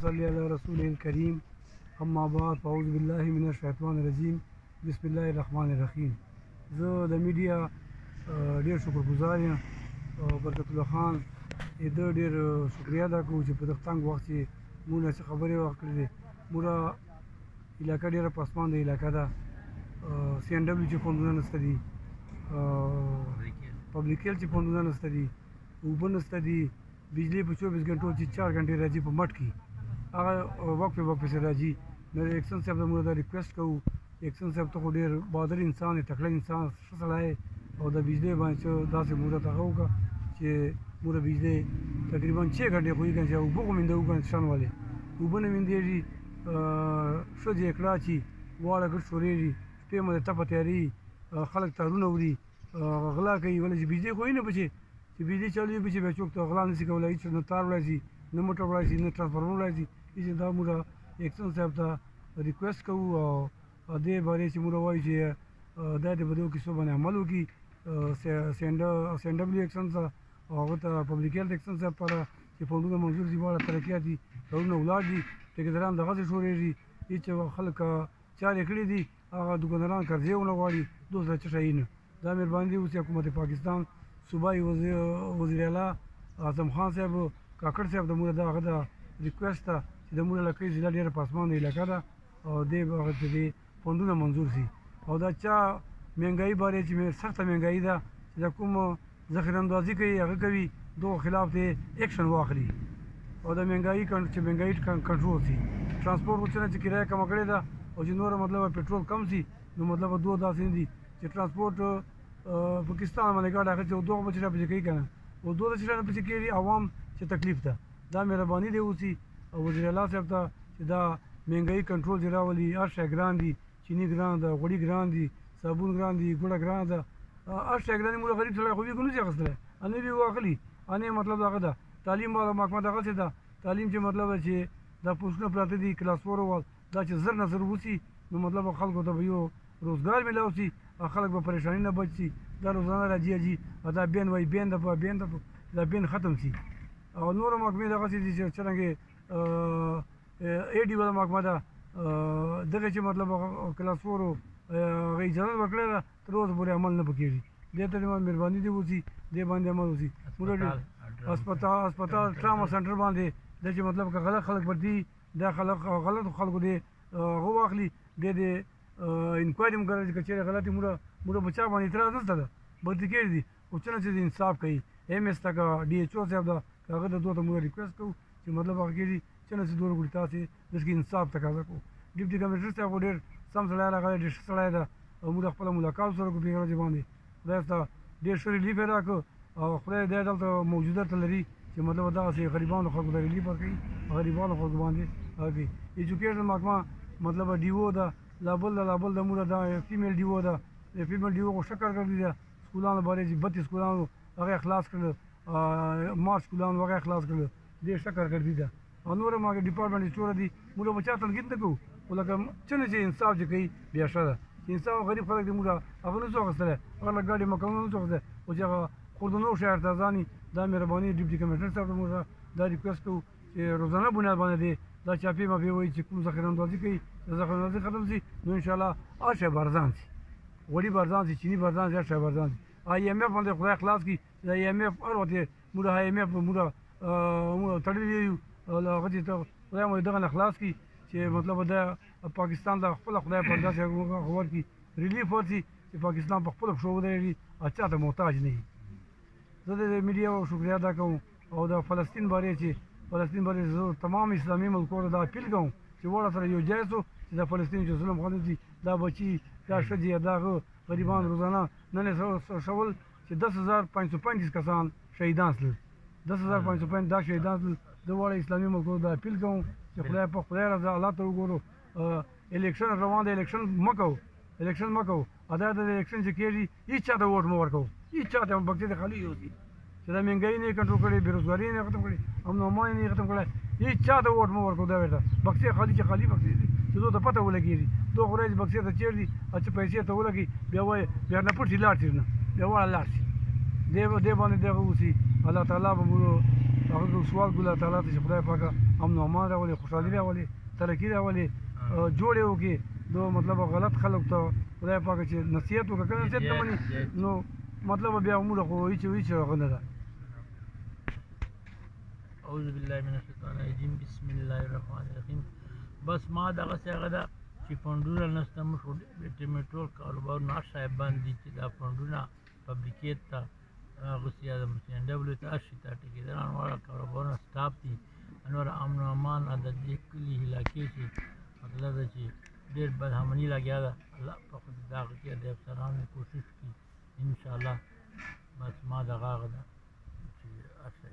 صلی علی رسول الکریم اما بعد فاعوذ بالله من الشیطان الرجیم بسم الله الرحمن الرحیم زه د میډیا ډیر شکر گزار یم برکت الله خان یې د ډیر شکریا ادا کوو چې په دغه تنګ وخت کې مونږ څه خبرې وکړې مونږ علاقه ډیره پسمانده علاقه ده سی ان ډبلیو چې فونډونه نشته دي پبلیکیل چې فونډونه نشته دي اوبه نشته دي بجلی په 24 غنټو چې 4 غنټې راځي په مټ کې هغه وقفه وقفه سره راځي نو اکسن صاحب ته موږ دا ریکوست کوو اکسن صاحب ته خو ډیر بادر انسان دی تکړه انسان ښه سړی او د بجلی باندې څه داسې موږ ته هغه وکړه چې موږ بجلی تقریبا 6 غنټې خو یې کنه چې اوبه خو مینده وکړه شان والے اوبه نه میندېږي ښځې یې کړه چې واړه ګډ شورېږي شپې مو د تپه تیارې خلک تارونه وړي غلا کوي ولې چې بجلی خو یې نه بچي چې بجلی چالو وي چې بیا چوک ته غلا نشي کولای هیڅ نه تار وړای شي نه موټر وړای شي نه ټرانسفارمر وړای شي هیڅ دا موږ ایکسن صاحب ته ریکویسټ کوو او دې باره چې موږ وایو چې دا دې په دې کیسو باندې عمل وکړي سینډر سینډر بلی ایکسن ته او هغه ته پبلک هیلث ایکسن صاحب ته چې فونډونه منظور دي واړه ترقیات دي کارونه ولاړ دي ټیکداران دغه څه شورېږي هیڅ خلک چارې کړې دي هغه دکانداران قرضې ونه غواړي دوه زره چټه یې نه دا مهرباني دې وسي حکومت پاکستان صوبائي وزيراعليٰ اعظم خان صاحب کاکړ صاحب ته موږ دا هغه دا ريکويسټ ده چې دا موږ لکۍ ضلع ډېره په اسمانه علاقه ده او دې هغه ته دې فنډونه منظور سي او دا چا مهنګائي باره چې سخته مهنګائي ده چې دا کوم ذخیراندازي که یې هغه کوي دغو خلاف دې اېکشن واخلي او د مهنګايي کن چې مهنګايي کن کنټرول سي ترانسپورټ اوس نه چې کرایه کمه کړې ده او چې نور مطلب پټرول کم سي نو مطلب دوه داسې نه دي چې ترانسپورټ پاکستان باندې ګاډه اخیستې او دوه بچې را پسې کوي که نه او دوه داسې را پسې کېږي عوام چې تکلیف ده دا مهرباني دې وسي او وزیر اعلی صاحب ته چې دا مهنګايي کنټرول دې راولي هر شی ګران دي چینی ګرانه ده، غوړي ګران دي، صابون ګران دي، ګوړه ګرانه ده، هر شی ګران دي، موږ غریب سړی خو ویګو نه شي اخیستلی، نه ویګو اخلي، نه مطلب هغه ده، تعلیم والا محکمه دغسې ده، تعلیم چې مطلب چې دا پوسټونه پراته دي کلاس فور وال دا چې زر نه زر وشي نو مطلب خلکو ته به یو روزګار ملاو شي او خلک به پریشانۍ نه بچ شي، دا روزانه راځي اځي او دا بین وایي بین دپاره بین دپاره چې دا بین ختم شي او نورې محکمې دغسې دي چې څرنګه ای ډي ولا محکمه ده دغه چې مطلب کلاس فور هغه اجازه ورکړې ده تر اوسه پورې عمل نه پکېږي دې ته دې مهرباني دې وسی دې باندې عمل وسی موږ هسپتال هسپتال ټراما سنټر باندې د چې مطلب که غلط خلک پرتی دا خلک غلط خلکو دې هغه واخلي دې دې انکوایري موږ کوي چې چیرې غلطي موږ موږ بچا باندې اعتراض نشته ده بلکې کېږي پوښتنه چې انصاف کوي ایم ایس ته که ډي ایچ او صاحب ده که هغه د دوه ته موږ ریکویسټ کوو چې مطلب هغه کې دي چې نه چې دوه وکړي تاسې داسې کې انصاف تقاضا کوو ډپټي کمشنر صاحب خو ډېر سم سړی راغی ډېر ښه سړی ده او موږ خپله ملاقات سره وکړو پېغله دې باندې خدای ستا ډېر ښه ریلیف یې راکړ او خدای دې دلته موجوده ته لري چې مطلب دغسې غریبانو خلکو ته ریلیف ورکوي غریبانو خلکو باندې هغه کوي ایجوکیشن محکمه مطلب ډیو ده لا بل ده لا بل ده موږ دا فیمیل ډیو ده د فیمیل ډیو خو ښه کارکردګي ده سکولان باره جی بتیس سکولان وغیرہ خلاص کړل مارچ سکولان وغیرہ خلاص کړل دې شته کارکړدي ده او نور ما ډپارټمنټ اسټور دي موږ به چا تنقید نه کوو ولکه چنه چې انصاف چې کوي بیا ښه ده چې انصاف غریب خلک دي موږ هغه نه څو غسره هغه لګاډي مکمل نه څو غسره او چې هغه خوردنو شهر ته ځاني دا مهرباني ډیپټي کمشنر صاحب موږ دا ریکوست کوو چې روزانه بنیاد باندې دي دا چاپی ما به وایي چې کوم ذخیره اندازي کوي ذخیره اندازي ختم شي نو ان شاء الله آشه برزان شي وړي برزان سي چيني برزان سي شای برزان سي آی ایم ایف باندې خدای خلاص کی د آی ایم ایف هر وخت موږ آی ایم ایف موږ موږ تړلي یو هغه دې ته خدای مو دغه نه خلاص کی چې مطلب دا پاکستان ته خپل خدای پر داسې خبر کی ریلیف ورسي چې پاکستان په خپل پښو ودرېږي او چا ته محتاج نه وي زه د میډیا شکریه ادا کوم او د فلسطین باره چې فلسطین باره زه تمام اسلامي ملکونو دا اپیل کوم چې وړه سره یو ځای شو چې د فلسطین چې ظلم خلک دي دا بچي دا ښځې دا غریبان روزانه نن یې شول چې دس هزار پنځ سو پنځوس کسان شهیدان شول دس هزار پنځ سو پنځوس دا شهیدان شول زه وړه اسلامي ملکونو دا اپیل کوم چې خدای په خدای رضا الله ته وګورو الیکشن روان دی الیکشن مکو الیکشن مکو ادا د الیکشن چې کېږي هیڅ چا ته ووټ مه ورکوو هیڅ چا ته بکسې دې خالي اوسي چې دا مهنګايي نه یې کنټرول کړې بېروزګاري یې نه ختم کړې امن امان یې نه ختم کړی هیڅ چا ته ووټ مه ورکوو دا ورته بکسې خالي چې خالي بکسې دي چې دوی ته پته ولګېږي دوی خو راځي بکسې ته چېرځي او چې پیسې ته ولګي بیا وایي بیا نه پټ شي لاړ شي نه بیا واړه لاړ شي دې دې باندې دغه اوسي الله تعالی به موږ هغه کوم سوال کوو الله تعالی ته چې خدای پاکه امن او امان راولي خوشحالي راولي ترقي راولي جوړې وکړي دو مطلب غلط خلک ته خدای پاک چې نصیحت وکړه کنه نصیحت نه مني نو مطلب بیا موږ خو هیڅ هیڅ هغه نه ده اعوذ بالله من الشیطان الرجیم بسم الله الرحمن الرحیم بس ما دغه څه هغه ده چې فندونه نشته موږ ټیمیټول کاروبار نه صاحب باندې چې دا فندونه پبلیکیت ته غوسی اعظم حسین ډبلیو ته شي ته ټکی دا انوار کاروبار سټاپ دي انوار امن امان عدد دې کلی علاقې چې مطلب دا چې ډېر بدهمني لګیا ده الله په خود دا کې د افسرانو کوشش کی ان شاء الله بس ما دغه غدا چې افسر